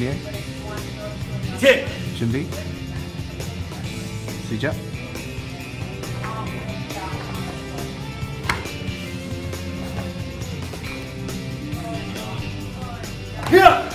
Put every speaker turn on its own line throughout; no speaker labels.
Juliet.
Sí.
준비. 시작.
히야!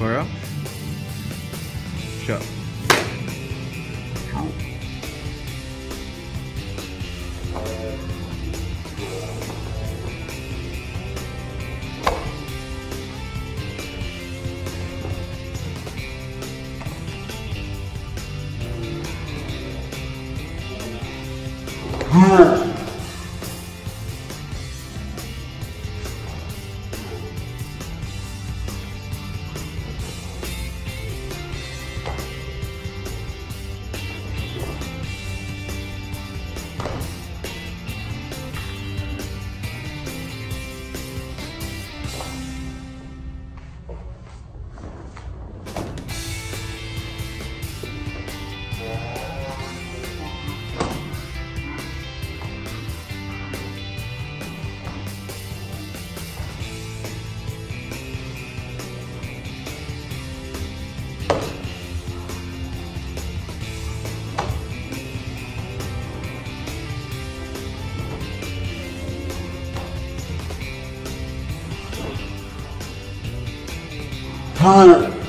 Mara. Shut. Yeah. Connor.